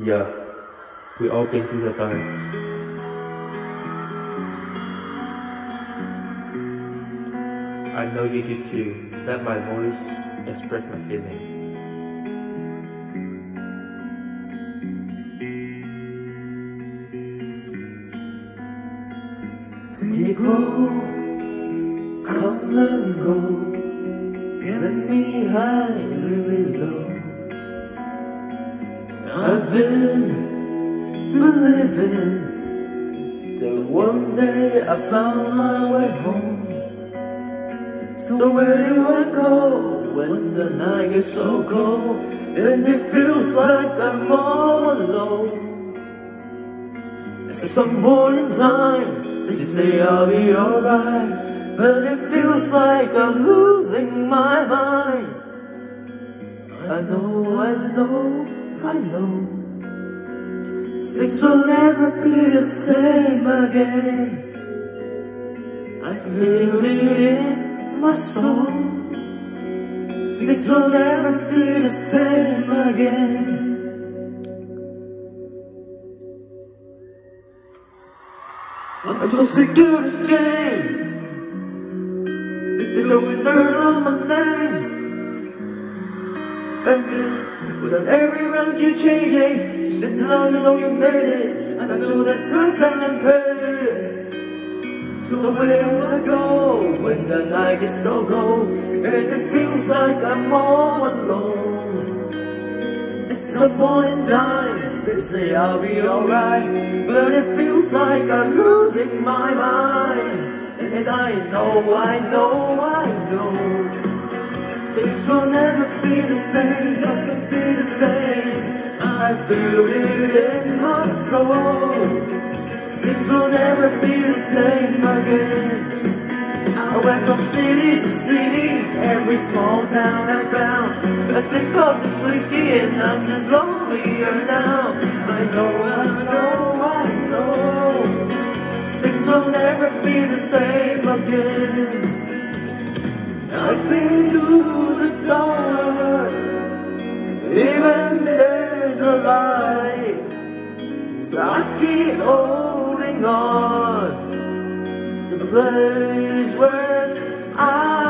Yeah, we all been through the darks. I know you do too. Let my voice express my feeling. People come and go, getting me high, really low. I've been believing that one day I found my way home. So where do I go when the night is so cold and it feels like I'm all alone? At some point in time, they say I'll be alright, but it feels like I'm losing my mind. I know, I know, I know. Things will never be the same again. I feel it in my soul. Things will never be the same again. I'm so sick of this game. It's the winner on my name. And without every round you changing, eh? since long you know you made it, and I know that price I'm paid. So where do I go when the night is so cold and it feels like I'm all alone? At some point in time, they say I'll be alright, but it feels like I'm losing my mind. And I know, I know, I know. Things will never be the same, never be the same. I feel it in my soul. Things will never be the same again. I went from city to city, every small town I found. A sip of this whiskey and I'm just lonelier now. I know, I know, I know. Things will never be the same again. I've been through the dark, even there's a light. So I keep holding on to the place where I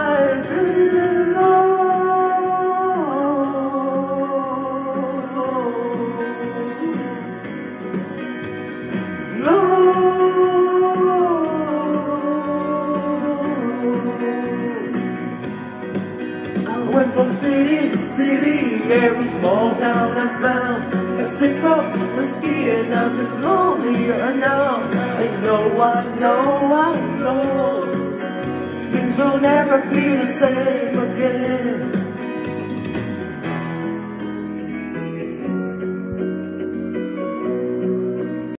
went from city to city, every small town I found. A sip of whiskey and I'm just lonelier now. I know, I know, I know. Things will never be the same again.